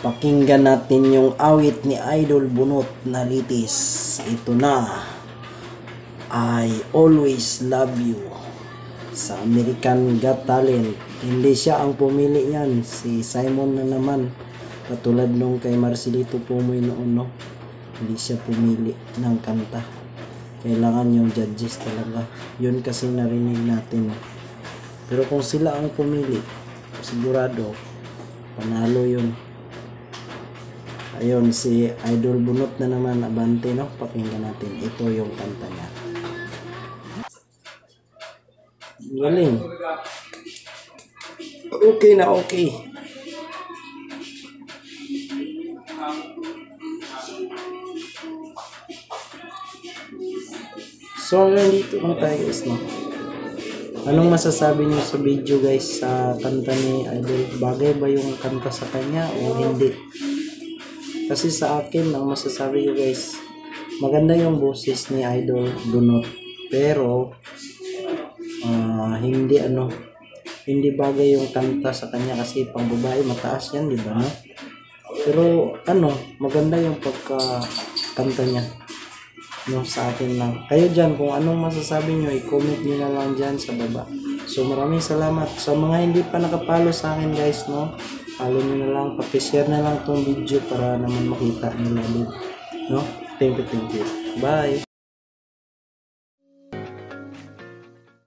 Pakinggan natin yung awit ni Idol Bunot na litis. Ito na. I always love you. Sa American Got Talent. Hindi siya ang pumili niyan. Si Simon na naman. Katulad nung kay Marcelito Pumoy noon, no? Hindi siya pumili ng kanta. Kailangan yung judges talaga. Yun kasi narinig natin. Pero kung sila ang pumili, sigurado, panalo yun. Ayun, si Idol Bunot na naman, Abante, no? Pakinggan natin. Ito yung kanta niya. Galing. Okay na okay. So, hanggang dito lang tayo guys, no? Anong masasabi niyo sa video guys sa kanta ni Idol? Bagay ba yung kanta sa kanya o hindi? Kasi sa akin, ang masasabi ko guys, maganda yung boses ni Idol Dunot. Pero, ah, hindi ano, hindi bagay yung kanta sa kanya kasi pang babae mataas yan, di ba no? Pero ano, maganda yung pagka-kanta niya. No, sa akin lang. Kayo dyan, kung anong masasabi nyo, i-comment nyo na lang dyan sa baba. So, maraming salamat. Sa mga hindi pa nakapalo sa akin guys, no? Follow nyo na lang, pakishare na lang tong video para naman makita nila. No? Thank you, thank you. Bye!